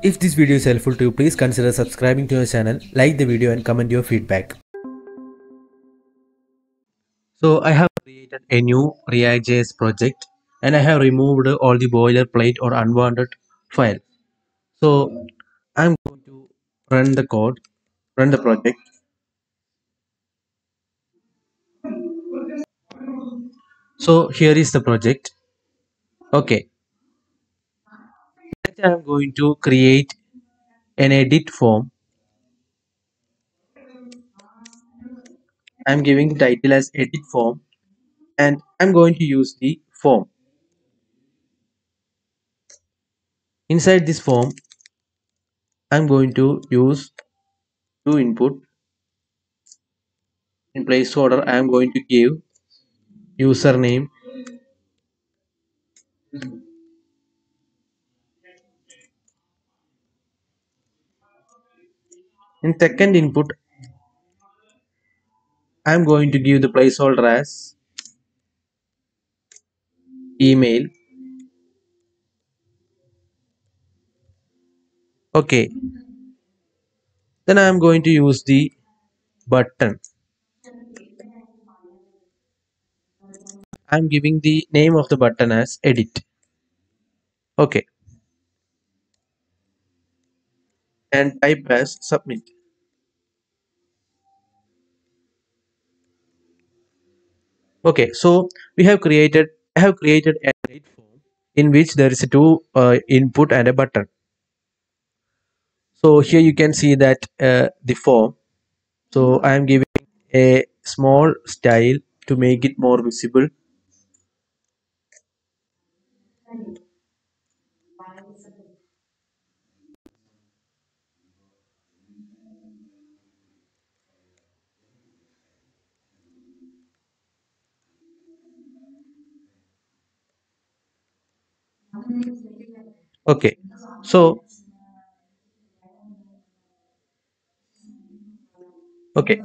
If this video is helpful to you, please consider subscribing to our channel, like the video and comment your feedback. So I have created a new React.js project and I have removed all the boilerplate or unwanted file. So I'm going to run the code, run the project. So here is the project. Okay. I'm going to create an edit form. I'm giving the title as edit form and I'm going to use the form. Inside this form, I'm going to use two input. In place placeholder, I'm going to give username in second input i'm going to give the placeholder as email. Okay. Then i'm going to use the button. I'm giving the name of the button as edit. Okay and type as submit. Okay so we have created i have created a form in which there is a two uh, input and a button. So here you can see that uh, the form. So i am giving a small style to make it more visible okay. So okay.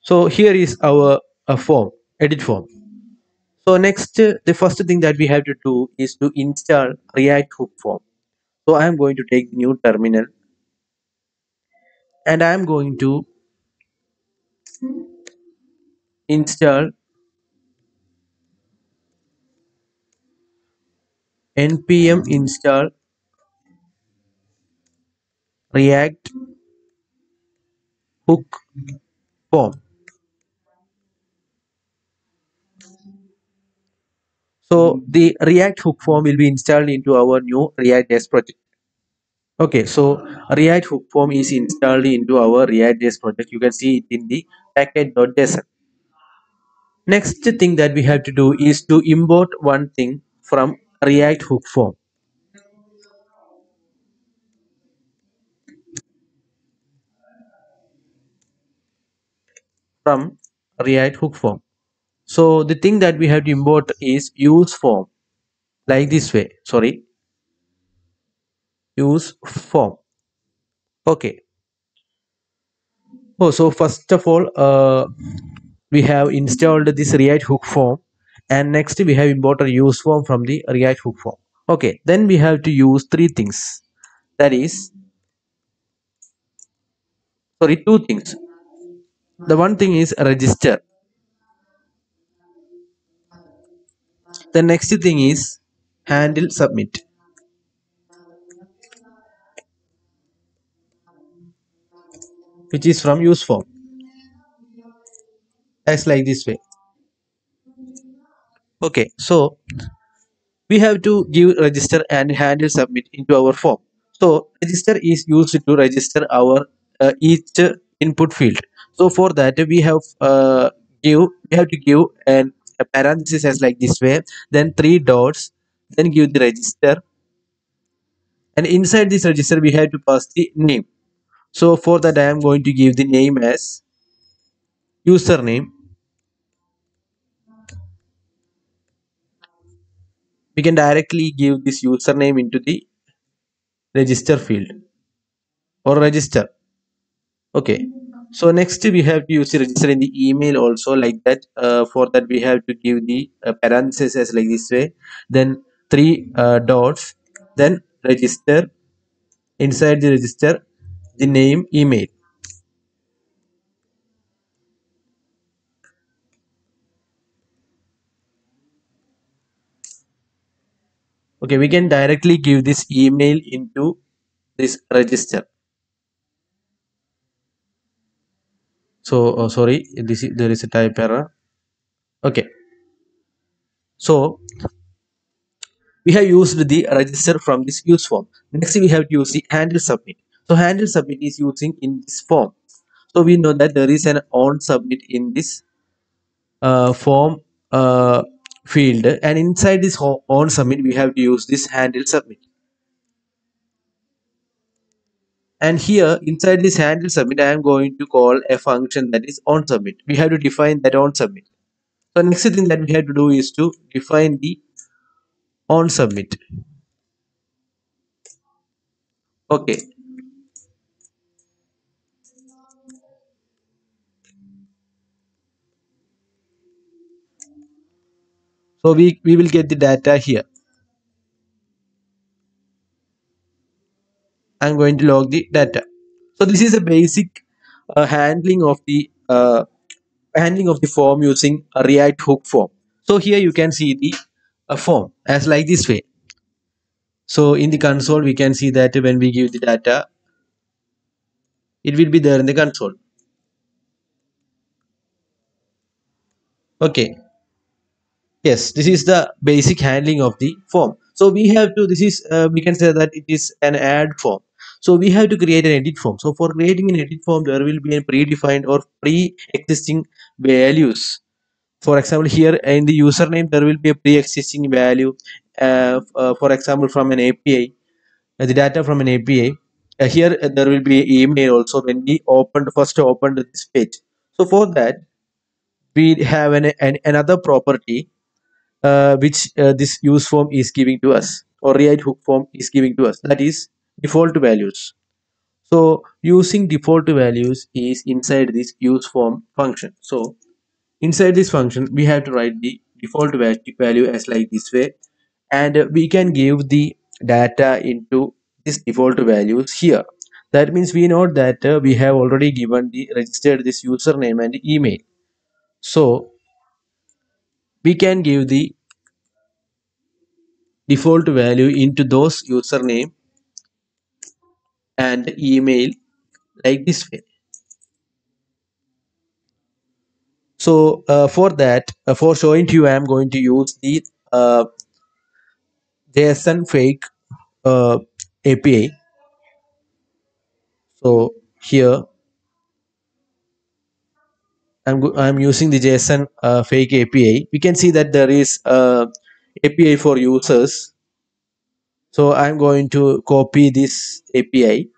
So here is our uh, form edit form. So next uh, the first thing that we have to do is to install react hook form. So i am going to take the new terminal. And i am going to install npm install react hook form. So the react hook form will be installed into our new react.js project. Okay so react hook form is installed into our react.js project. You can see it in the package.json next thing that we have to do is to import one thing from react hook form. From react hook form. So the thing that we have to import is use form. Like this way. Sorry. Use form. Okay. Oh so first of all uh, we have installed this react hook form and next we have imported use form from the react hook form. Okay then we have to use three things. That is sorry two things. The one thing is register. The next thing is handle submit. Which is from use form. As like this way okay so we have to give register and handle submit into our form. So register is used to register our uh, each input field. So for that we have uh, give we have to give an a parenthesis as like this way then three dots then give the register. And inside this register we have to pass the name. So for that i am going to give the name as username we can directly give this username into the register field or register. Okay. So next we have to use the register in the email also like that. Uh, for that we have to give the uh, parentheses like this way. Then three uh, dots. Then register. Inside the register the name email okay we can directly give this email into this register. So oh, sorry this is, there is a type error. Okay. So we have used the register from this use form. Next we have to use the handle submit. So handle submit is using in this form. So we know that there is an on submit in this uh, form uh, field and inside this on submit we have to use this handle submit and here inside this handle submit i am going to call a function that is on submit we have to define that on submit so next thing that we have to do is to define the on submit okay so we we will get the data here. I'm going to log the data. So this is a basic uh, handling of the uh, handling of the form using a react hook form. So here you can see the uh, form as like this way. So in the console we can see that when we give the data it will be there in the console. Okay yes this is the basic handling of the form. So we have to this is uh, we can say that it is an add form. So we have to create an edit form. So for creating an edit form there will be a predefined or pre-existing values. For example here in the username there will be a pre-existing value uh, uh, for example from an api uh, the data from an api uh, here uh, there will be email also when we opened first opened this page. So for that we have an, an another property uh, which uh, this use form is giving to us or react hook form is giving to us. That is default values. So using default values is inside this use form function. So inside this function we have to write the default value as like this way. And we can give the data into this default values here. That means we know that uh, we have already given the registered this username and email. So we can give the default value into those username and email like this way. So uh, for that uh, for showing to you i am going to use the uh, json fake uh, api so here i'm i'm using the json uh, fake api we can see that there is uh, api for users. So i'm going to copy this api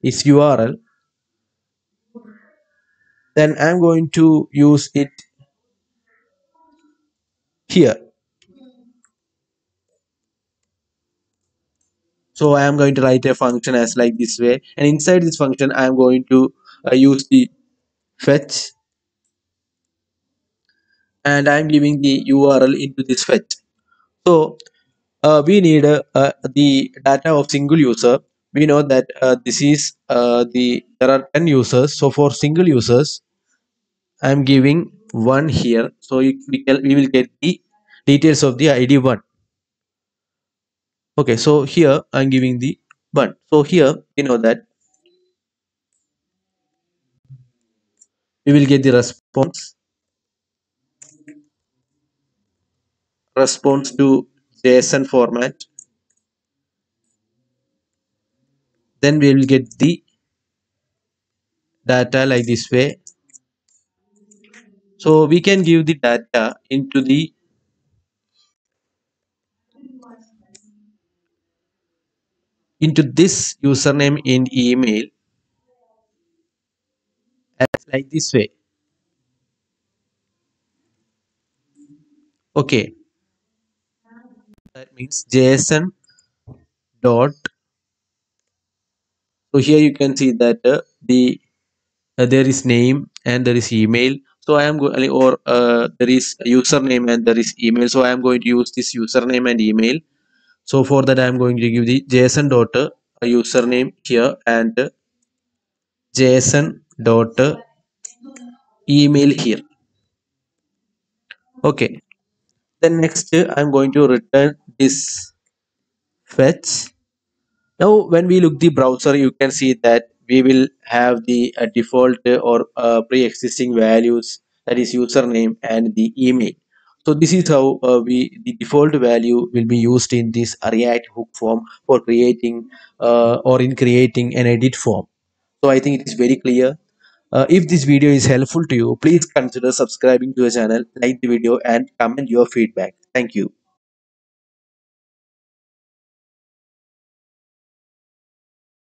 its url then i'm going to use it here. So i am going to write a function as like this way. And inside this function i am going to uh, use the fetch and i'm giving the url into this fetch. So uh, we need uh, uh, the data of single user. We know that uh, this is uh, the there are 10 users. So for single users i'm giving one here. So you, we, can, we will get the details of the id one. Okay so here i'm giving the one. So here we know that we will get the response response to json format. Then we will get the data like this way. So we can give the data into the into this username in email as like this way. Okay that means json dot. So here you can see that uh, the uh, there is name and there is email. So i am going or uh, there is username and there is email. So i am going to use this username and email. So for that i am going to give the json dot a username here and json dot email here. Okay. Then next i'm going to return this fetch. Now when we look the browser you can see that we will have the uh, default or uh, pre-existing values that is username and the email. So this is how uh, we the default value will be used in this react hook form for creating uh, or in creating an edit form. So i think it is very clear. Uh, if this video is helpful to you please consider subscribing to the channel like the video and comment your feedback. Thank you